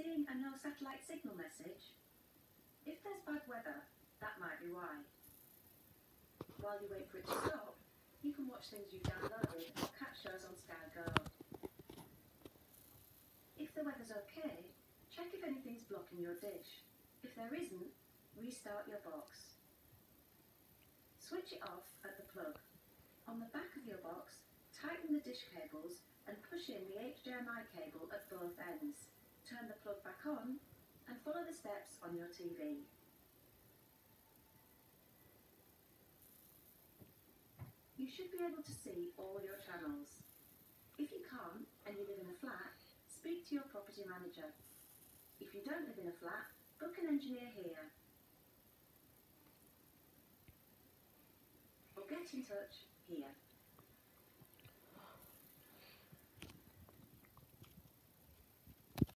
getting a no satellite signal message? If there's bad weather, that might be why. While you wait for it to stop, you can watch things you've downloaded or catch shows on Sky Go. If the weather's okay, check if anything's blocking your dish. If there isn't, restart your box. Switch it off at the plug. On the back of your box, tighten the dish cables and push in the HDMI cable at both ends. Turn the on and follow the steps on your TV. You should be able to see all your channels. If you can't and you live in a flat, speak to your property manager. If you don't live in a flat, book an engineer here. Or get in touch here.